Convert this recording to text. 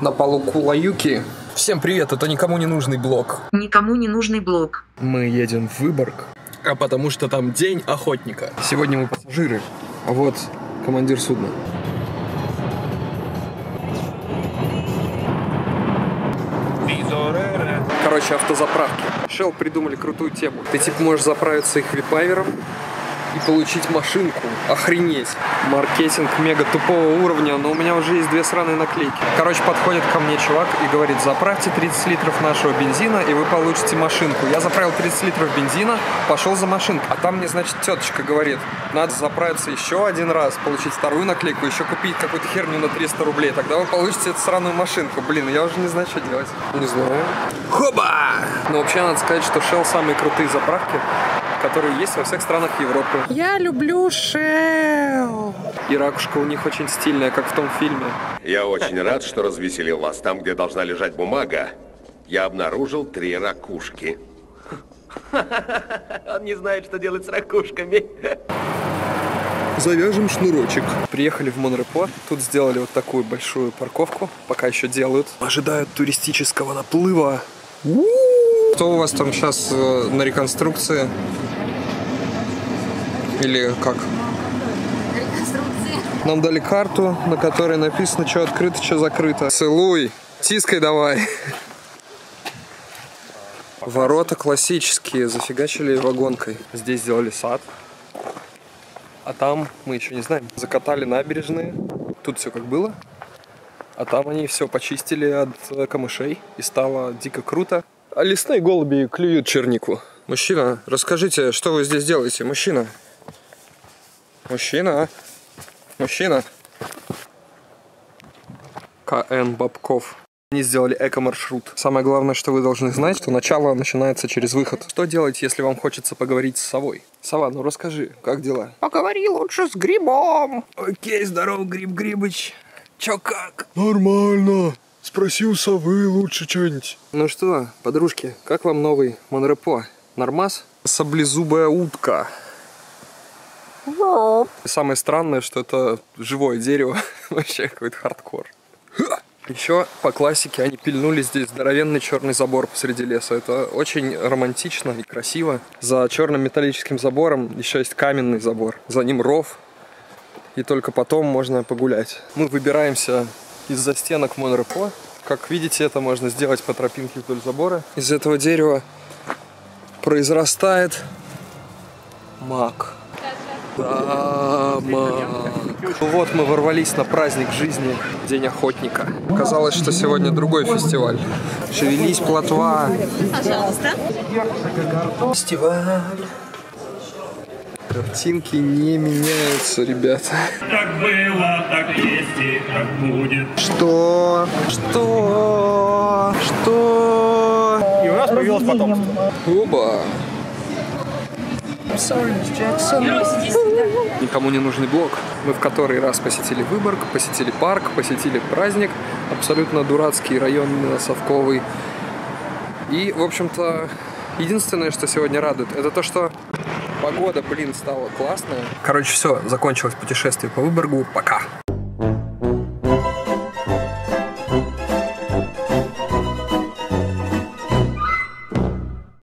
на полу Кулаюки. Всем привет, это никому не нужный блог. Никому не нужный блог. Мы едем в Выборг, а потому что там день охотника. Сегодня мы пассажиры, а вот командир судна. Короче, автозаправки. Shell придумали крутую тему. Ты типа можешь заправиться их випайвером, и получить машинку. Охренеть. Маркетинг мега тупого уровня, но у меня уже есть две сраные наклейки. Короче, подходит ко мне чувак и говорит, заправьте 30 литров нашего бензина, и вы получите машинку. Я заправил 30 литров бензина, пошел за машинкой. А там мне, значит, теточка говорит, надо заправиться еще один раз, получить вторую наклейку, еще купить какую-то херню на 300 рублей. Тогда вы получите эту сраную машинку. Блин, я уже не знаю, что делать. Не знаю. Хоба! Но вообще надо сказать, что Shell самые крутые заправки которые есть во всех странах Европы. Я люблю Shell. И ракушка у них очень стильная, как в том фильме. Я очень рад, что развеселил вас. Там, где должна лежать бумага, я обнаружил три ракушки. Он не знает, что делать с ракушками. Завяжем шнурочек. Приехали в Монрепо. Тут сделали вот такую большую парковку. Пока еще делают. Ожидают туристического наплыва. Что у вас там сейчас э, на реконструкции? Или как? Нам дали карту, на которой написано, что открыто, что закрыто. Целуй. Тискай давай. Ворота классические, зафигачили вагонкой. Здесь сделали сад. А там, мы еще не знаем, закатали набережные. Тут все как было. А там они все почистили от камышей. И стало дико круто. А лесные голуби клюют чернику. Мужчина, расскажите, что вы здесь делаете? Мужчина. Мужчина. Мужчина. КН Бабков. Они сделали эко-маршрут. Самое главное, что вы должны знать, что начало начинается через выход. Что делать, если вам хочется поговорить с совой? Сова, ну расскажи, как дела? Поговори лучше с грибом. Окей, здорово, Гриб Грибыч. Чё как? Нормально. Спроси у совы лучше что-нибудь. Ну что, подружки, как вам новый Монрепо? Нормас? Саблезубая утка. Самое странное, что это живое дерево. Вообще какой-то хардкор. Еще по классике они пильнули здесь здоровенный черный забор посреди леса. Это очень романтично и красиво. За черным металлическим забором еще есть каменный забор. За ним ров. И только потом можно погулять. Мы выбираемся из-за стенок Монрепо. Как видите, это можно сделать по тропинке вдоль забора. Из этого дерева произрастает мак. Да, мак. Ну вот мы ворвались на праздник жизни, День охотника. Казалось, что сегодня другой фестиваль. Шевелись, плотва. Пожалуйста. Фестиваль. Картинки не меняются, ребята. Так было, так есть и так будет. Что? Что? Что? И у нас появилось потомство. Оба. Никому не нужный блог. Мы в который раз посетили Выборг, посетили парк, посетили праздник. Абсолютно дурацкий район Совковый. И, в общем-то, единственное, что сегодня радует, это то, что погода, блин, стала классная. Короче, все, закончилось путешествие по Выборгу. Пока.